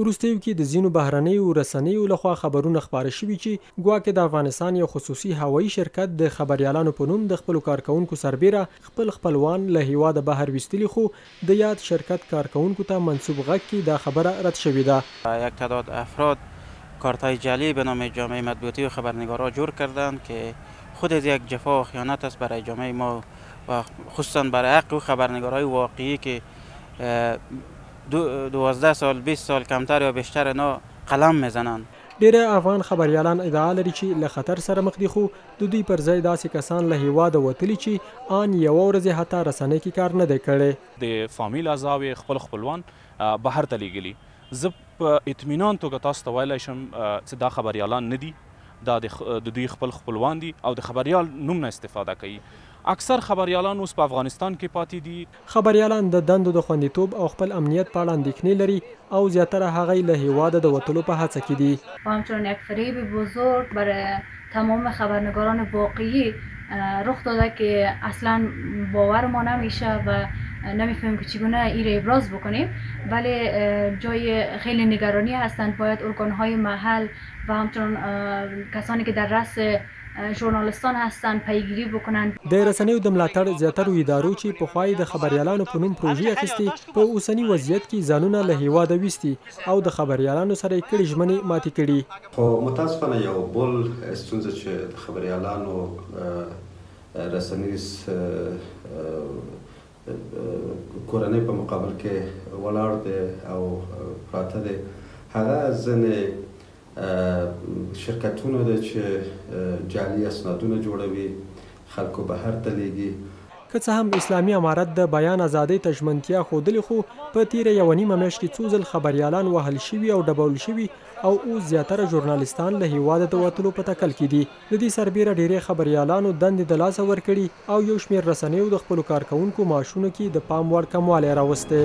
وروستیو کې د ځینو بهرنیو رسنیو له خوا خبرونه خپاره شوي چې ګواکې د افغانستان یو خصوصي هوایي شرکت د خبریالانو په نوم د خپلو کارکوونکو سربېره خپل خپلوان له هېواده بهر ویستلي خو د یاد شرکت کارکوونکو ته منسوب غږ کې دا خبره رد شوې ده. یک تعداد افراد کارت های جعلی به نام جامعه مطبوعاتی و خبرنگارها جور کردند که خود از یک جفا و خیانت است برای جامعه ما و خصوصا برای حق او خبرنگارهای واقعی که دوازده سال بیست سال کمتر یا بیشتر اینا قلم میزنند. ډیری افغان خبریالان ادعا لري چې له خطر سره مخ دي خو د دوی پر ځای داسې کسان له هیواده وتلي چې آن یوه ورځ یې حتی رسنۍ کې کار نه دی کړی. د فامیل اعضاوې خپل خپلوان بهر ته لیږلي. زه په اطمینان توګه تاسو ته ویلای شم چې دا خبریالان نه دي دا د دوی خپل خپلوان دي او د خبریال نوم نه استفاده کوي. اکثر خبریالان اوس په افغانستان کې پاتې دي. خبریالان د دندو د خوندیتوب او خپل امنیت په اړه اندېښنې لري او زیاتره هغه یې له هېواده د وتلو په هڅه کې دي. و همچنان یک فریب بزرگ بر تمام خبرنگاران واقعی رخ داده که اصلا باور ما نمیشه و نمیفهمیم که چگونه ای را ابراز بکنیم ولی جای خیلی نگرانی هستند باید ارگانهای محل و همچنان کسانی که در رأس ژورنالستان هستند پیګیری بکنند. د رسنیو د ملاتړ زیاترو ادارو چی پخوا یی د خبریالانو په نوم پروژی اخیستی په اوسنی وضعیت کی ځانونه له هیواده ویستی او د خبریالانو سره یی کړی ژمنی ماتی کړی. خو متاسفانه یو بل ستونزه چی د خبریالانو رسنیز کورنی په مقابل کی ولاړ دی او پراته دی هغه ځنی شرکتونه ده چې جعلي اسنادونه جوړوي خلکو بهر ته لېږي. که څه هم اسلامي امارت د بیان ازادۍ ته ژمنتیا ښودلې خو په تېره یوه نیمه میاشت کې څو ځل خبریالان وهل شوي او ډبول شوي او اوس زیاتره ژورنالیستان له هېواده د وتلو په تکل کې دي. له دې سربېره ډېری خبریالانو دندې د لاسه ورکړي او یو شمېر رسنیو د خپلو کارکوونکو معاشونو کې د پام وړ کموالی راوستی.